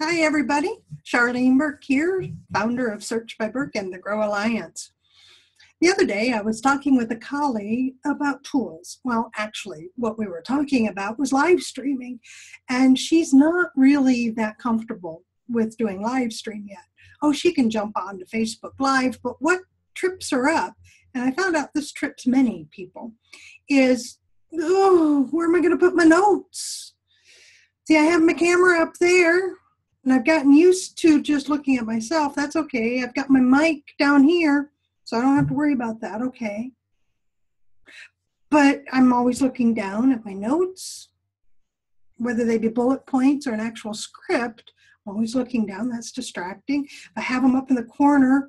Hi, everybody. Charlene Burke here, founder of Search by Burke and the Grow Alliance. The other day, I was talking with a colleague about tools. Well, actually, what we were talking about was live streaming, and she's not really that comfortable with doing live stream yet. Oh, she can jump on to Facebook Live, but what trips her up, and I found out this trips many people, is oh, where am I going to put my notes? See, I have my camera up there and I've gotten used to just looking at myself. That's okay. I've got my mic down here, so I don't have to worry about that. Okay. But I'm always looking down at my notes, whether they be bullet points or an actual script. I'm always looking down. That's distracting. I have them up in the corner.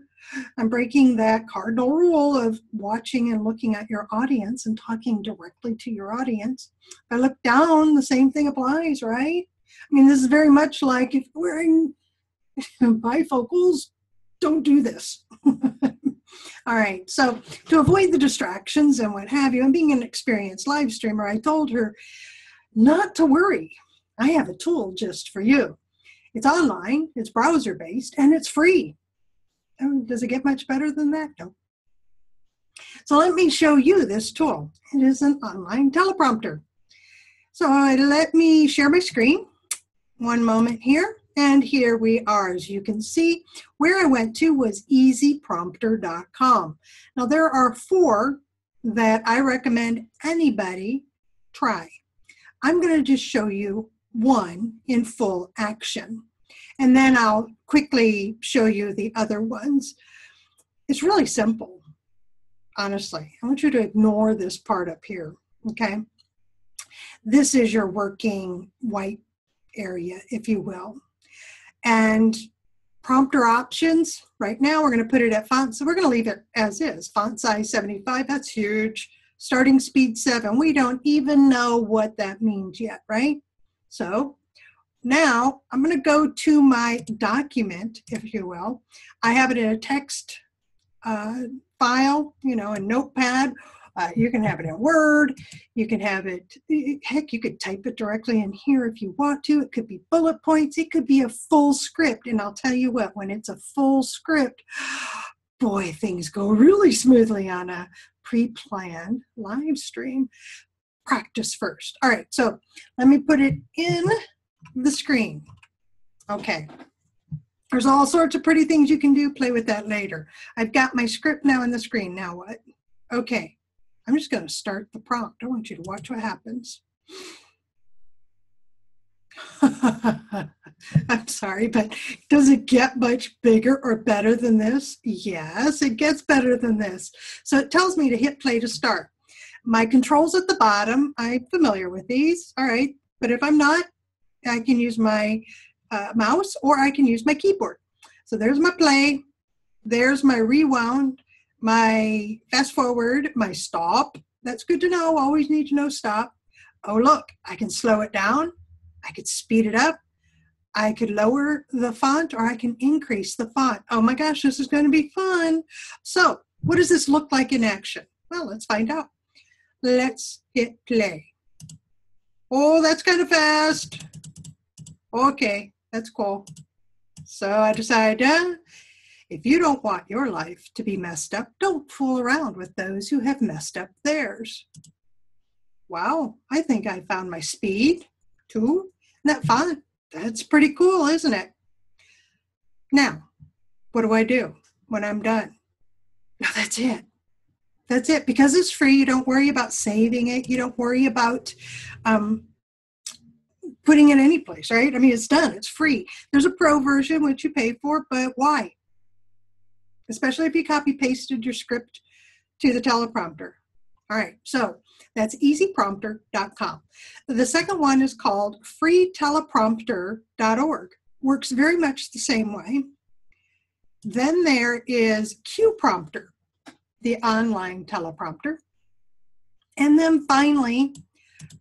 I'm breaking that cardinal rule of watching and looking at your audience and talking directly to your audience. If I look down, the same thing applies, right? I mean, this is very much like if wearing bifocals, don't do this. All right, so to avoid the distractions and what have you, and being an experienced live streamer, I told her not to worry. I have a tool just for you. It's online, it's browser based, and it's free. Oh, does it get much better than that? No. So let me show you this tool. It is an online teleprompter. So let me share my screen one moment here. And here we are. As you can see, where I went to was easyprompter.com. Now, there are four that I recommend anybody try. I'm going to just show you one in full action. And then I'll quickly show you the other ones. It's really simple, honestly. I want you to ignore this part up here, okay? This is your working white area, if you will. And prompter options, right now we're going to put it at font, so we're going to leave it as is. Font size 75, that's huge. Starting speed 7, we don't even know what that means yet, right? So now I'm going to go to my document, if you will. I have it in a text uh, file, you know, a notepad, uh, you can have it in Word. You can have it, heck, you could type it directly in here if you want to. It could be bullet points. It could be a full script. And I'll tell you what, when it's a full script, boy, things go really smoothly on a pre planned live stream. Practice first. All right, so let me put it in the screen. Okay. There's all sorts of pretty things you can do. Play with that later. I've got my script now in the screen. Now what? Okay. I'm just going to start the prompt. I want you to watch what happens. I'm sorry, but does it get much bigger or better than this? Yes, it gets better than this. So it tells me to hit play to start. My controls at the bottom, I'm familiar with these, all right, but if I'm not, I can use my uh, mouse or I can use my keyboard. So there's my play, there's my rewound, my fast forward, my stop. That's good to know. Always need to know stop. Oh, look, I can slow it down. I could speed it up. I could lower the font or I can increase the font. Oh my gosh, this is going to be fun. So, what does this look like in action? Well, let's find out. Let's hit play. Oh, that's kind of fast. Okay, that's cool. So I decided, uh, if you don't want your life to be messed up, don't fool around with those who have messed up theirs. Wow, I think I found my speed too. That fun? That's pretty cool, isn't it? Now, what do I do when I'm done? No, that's it. That's it. Because it's free, you don't worry about saving it. You don't worry about um, putting it any place, right? I mean, it's done. It's free. There's a pro version which you pay for, but why? Especially if you copy pasted your script to the teleprompter. All right, so that's easyprompter.com. The second one is called freeteleprompter.org. Works very much the same way. Then there is CuePrompter, the online teleprompter. And then finally,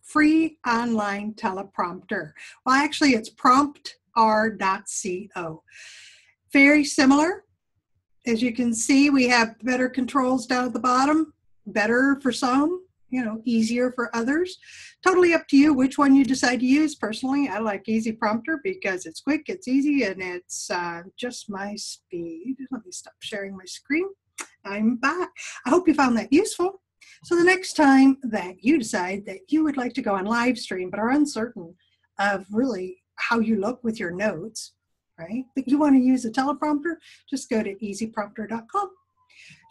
free online teleprompter. Well, actually, it's promptr.co. Very similar, as you can see, we have better controls down at the bottom, better for some, you know easier for others. Totally up to you which one you decide to use. Personally i like easy prompter because it's quick it's easy and it's uh, just my speed. Let me stop sharing my screen. I'm back. I hope you found that useful. So the next time that you decide that you would like to go on live stream but are uncertain of really how you look with your notes right but you want to use a teleprompter just go to easyprompter.com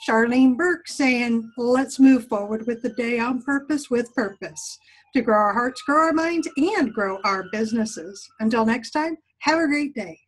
Charlene Burke saying, let's move forward with the day on purpose with purpose to grow our hearts, grow our minds, and grow our businesses. Until next time, have a great day.